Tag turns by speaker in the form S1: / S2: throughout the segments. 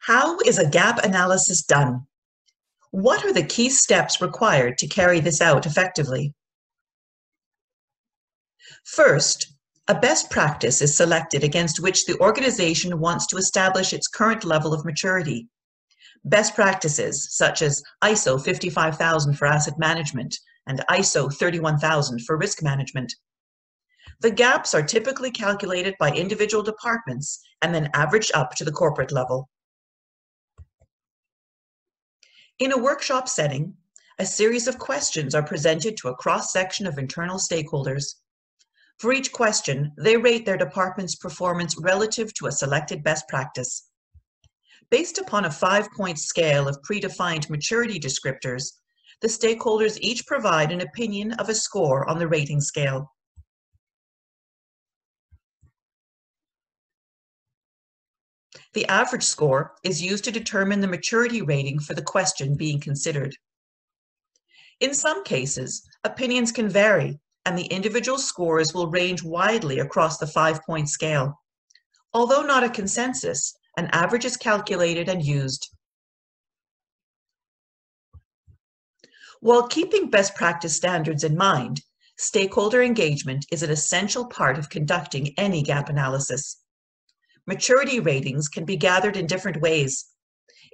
S1: How is a gap analysis done? What are the key steps required to carry this out effectively? First, a best practice is selected against which the organization wants to establish its current level of maturity. Best practices such as ISO 55000 for asset management and ISO 31000 for risk management. The gaps are typically calculated by individual departments and then averaged up to the corporate level. In a workshop setting, a series of questions are presented to a cross-section of internal stakeholders. For each question, they rate their department's performance relative to a selected best practice. Based upon a five-point scale of predefined maturity descriptors, the stakeholders each provide an opinion of a score on the rating scale. The average score is used to determine the maturity rating for the question being considered. In some cases, opinions can vary and the individual scores will range widely across the five-point scale. Although not a consensus, an average is calculated and used. While keeping best practice standards in mind, stakeholder engagement is an essential part of conducting any gap analysis. Maturity ratings can be gathered in different ways.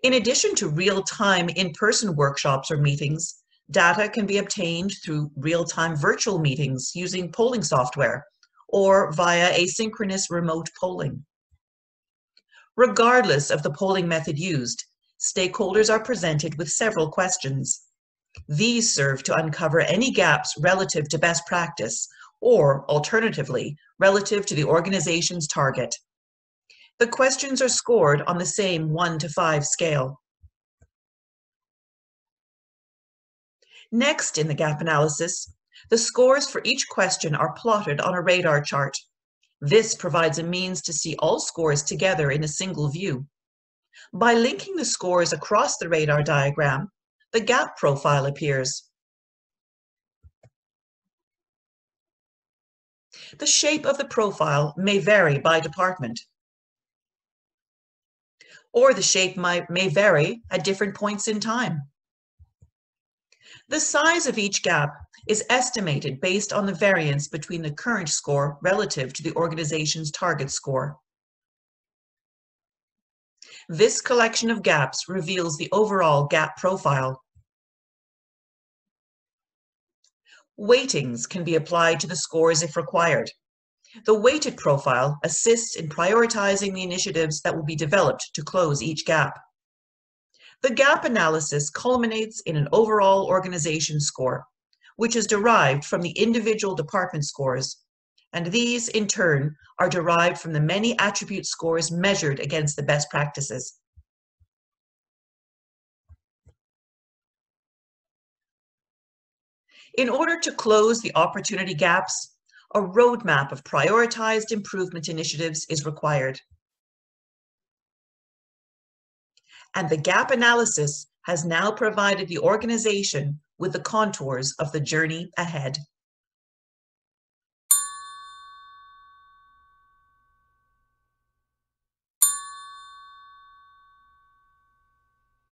S1: In addition to real-time in-person workshops or meetings, data can be obtained through real-time virtual meetings using polling software or via asynchronous remote polling. Regardless of the polling method used, stakeholders are presented with several questions. These serve to uncover any gaps relative to best practice or, alternatively, relative to the organization's target. The questions are scored on the same 1 to 5 scale. Next in the gap analysis, the scores for each question are plotted on a radar chart. This provides a means to see all scores together in a single view. By linking the scores across the radar diagram, the gap profile appears. The shape of the profile may vary by department or the shape might, may vary at different points in time. The size of each gap is estimated based on the variance between the current score relative to the organization's target score. This collection of gaps reveals the overall gap profile. Weightings can be applied to the scores if required. The weighted profile assists in prioritizing the initiatives that will be developed to close each gap. The gap analysis culminates in an overall organization score, which is derived from the individual department scores, and these, in turn, are derived from the many attribute scores measured against the best practices. In order to close the opportunity gaps, a roadmap of prioritized improvement initiatives is required. And the gap analysis has now provided the organization with the contours of the journey ahead.